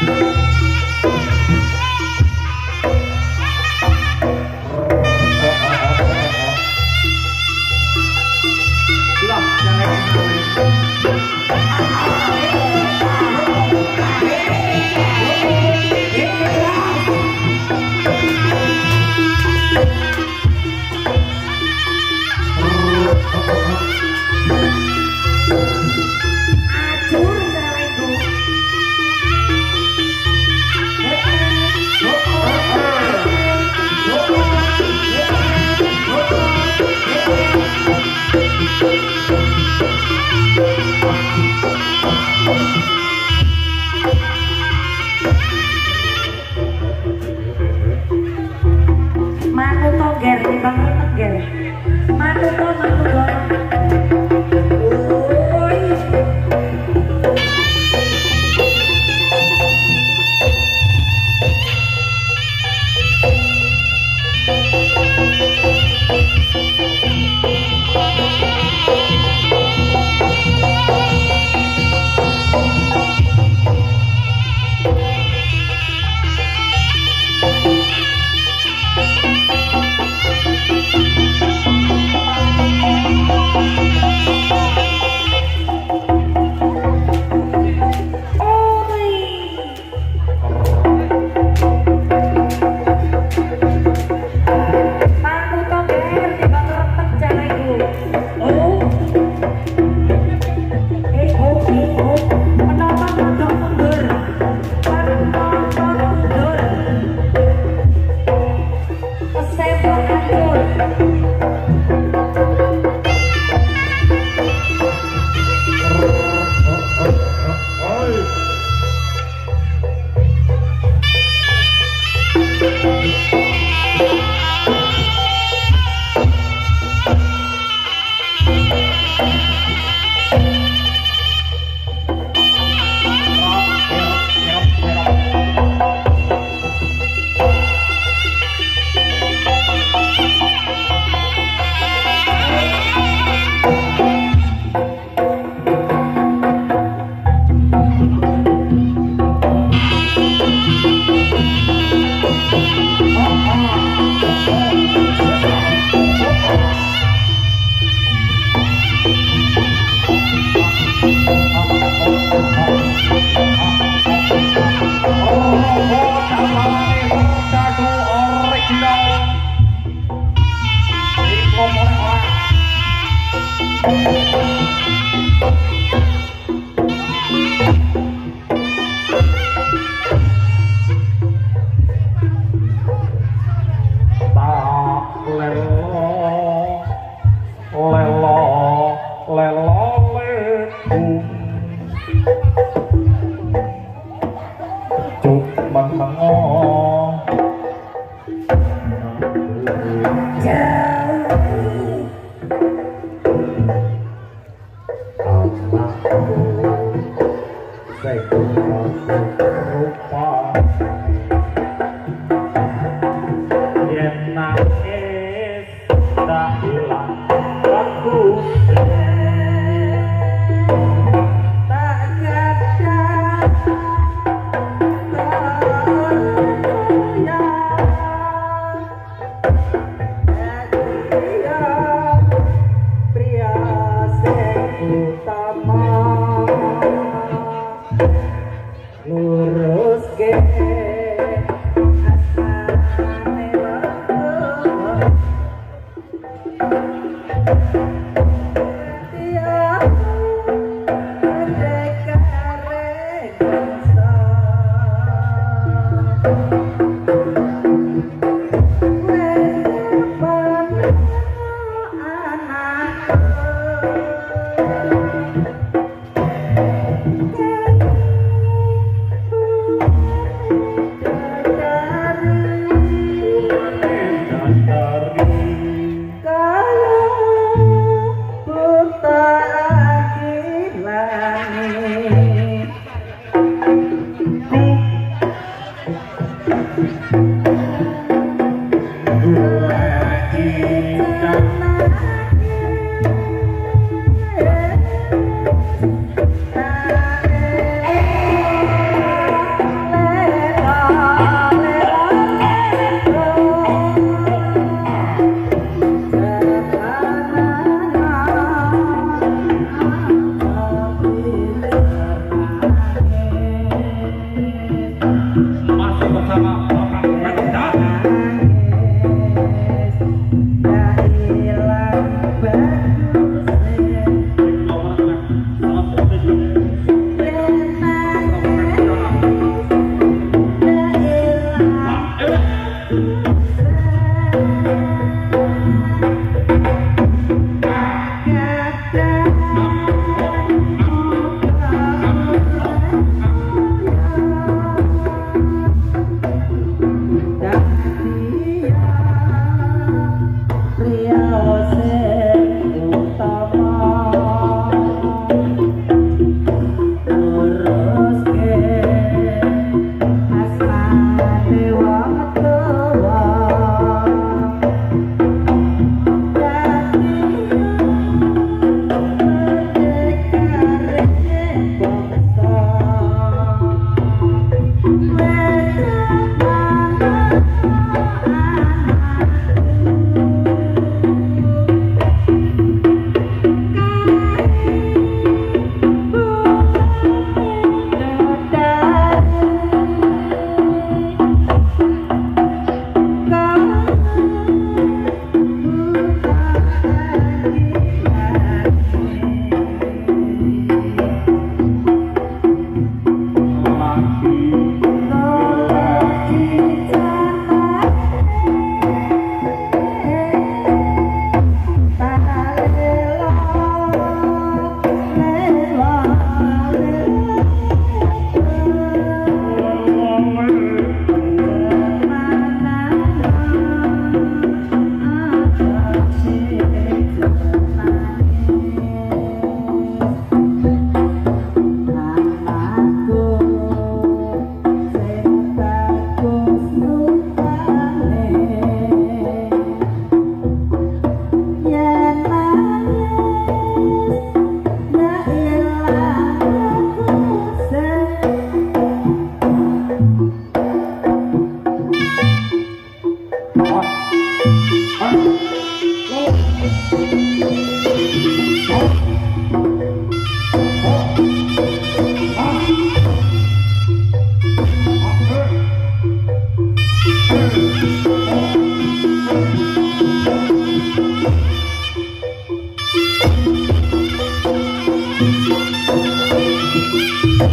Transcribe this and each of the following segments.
Música Manu to manu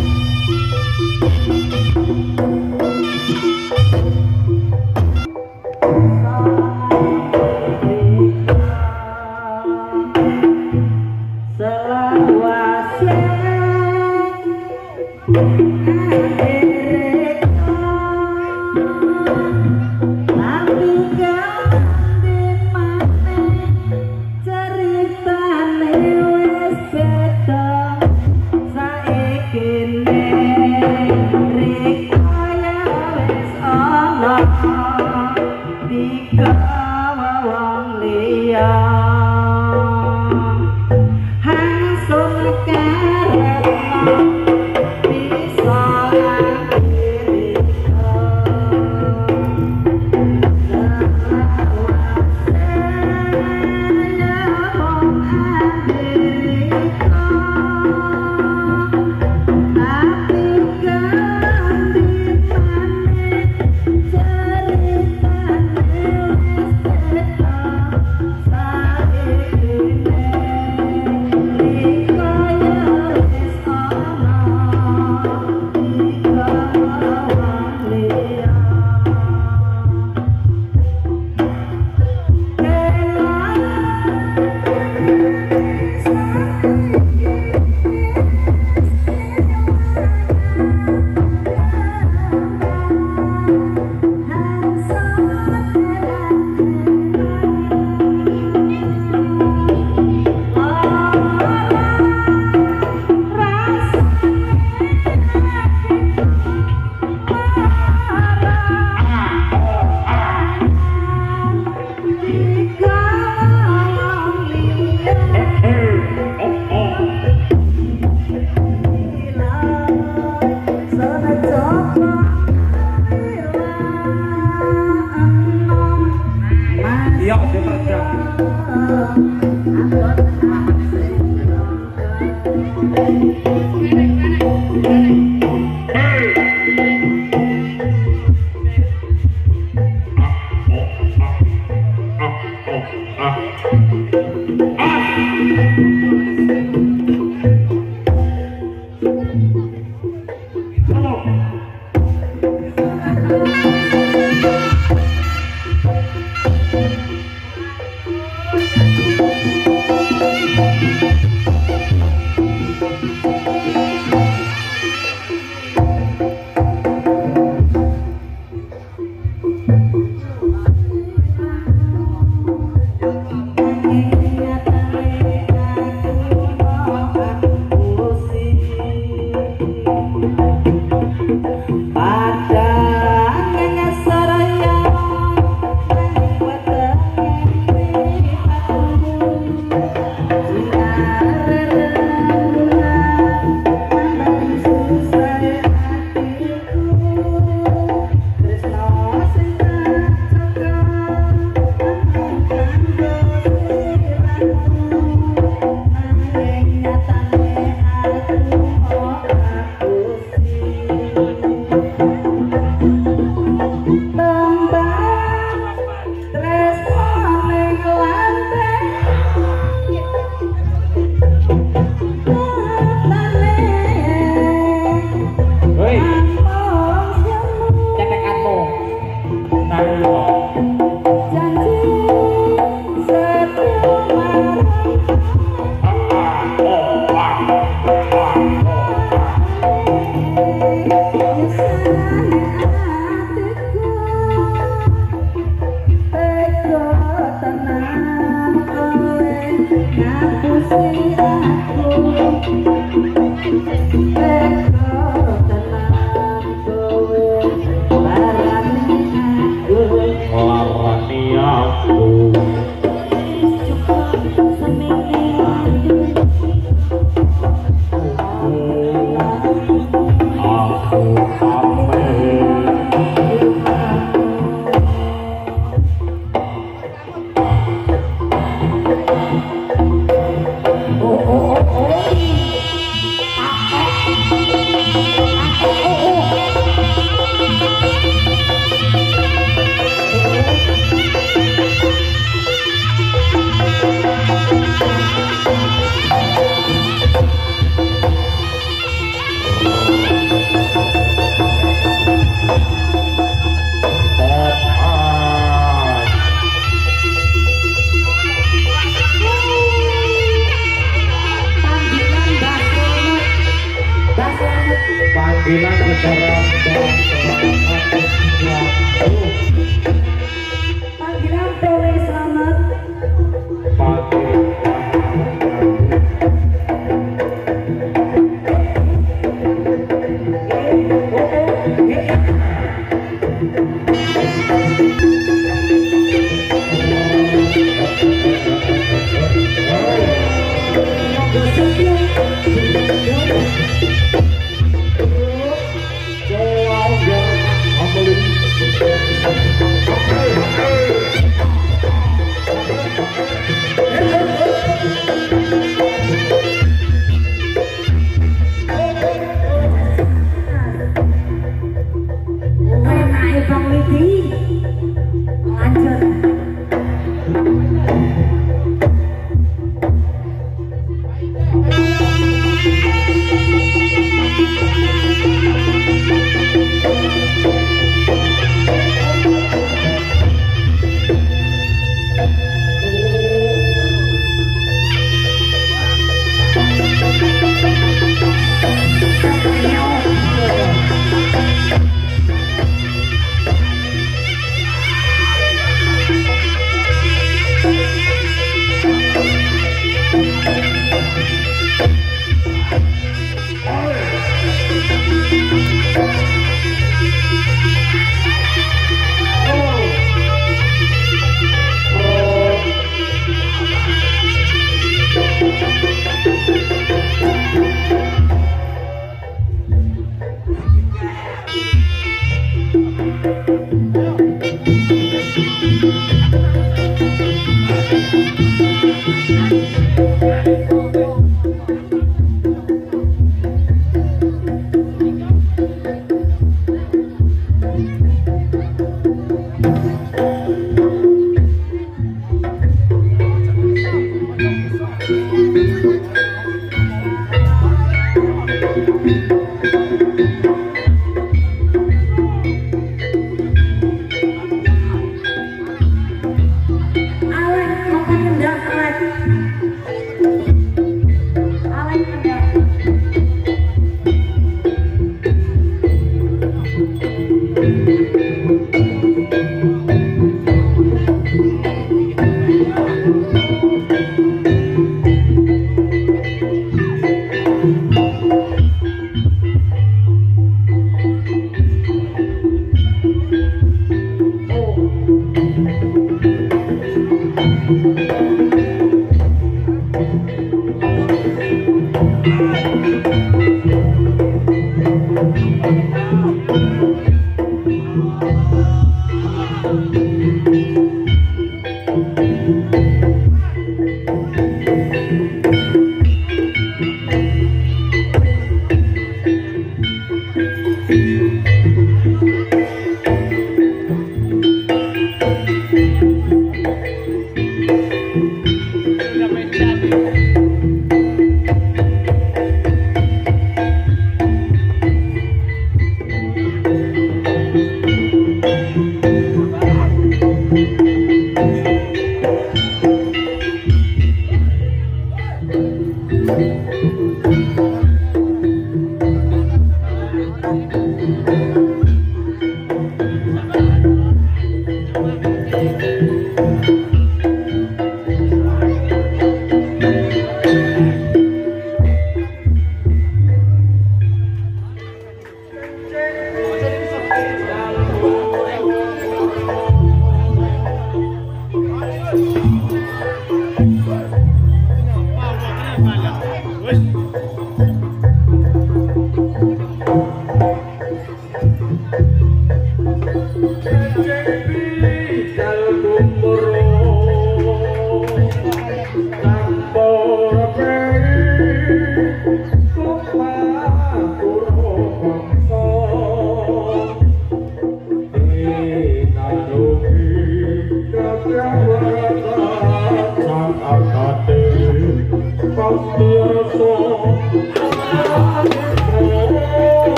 you